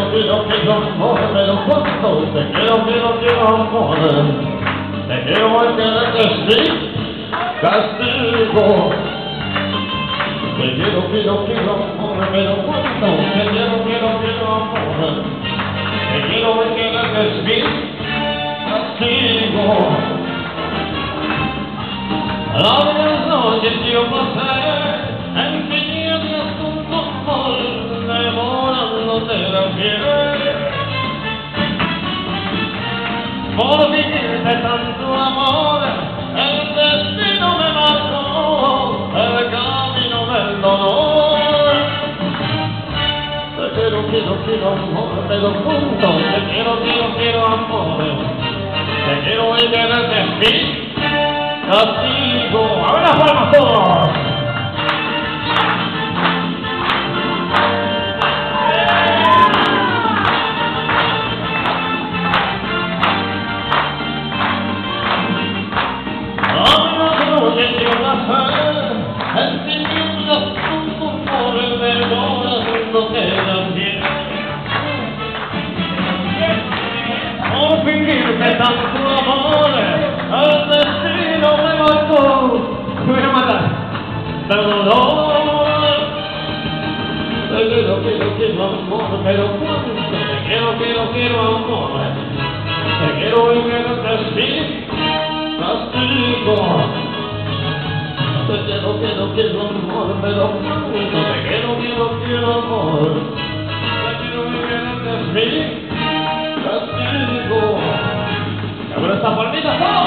amor, quiero, quiero, quiero amor. Te quiero porque que sí, castigo. Quiero, quiero, quiero amor, quiero, quiero, quiero amor. Quiero castigo. Enseñando quiero, quiero, quiero amor, pero junto, te quiero, quiero, quiero amor. Te quiero y quererte en mí quiero, quiero, quiero amor, pero cuánto te quiero, quiero, quiero amor. Te quiero y quiero decir castigo. Te quiero, quiero, quiero amor, pero cuánto quiero decir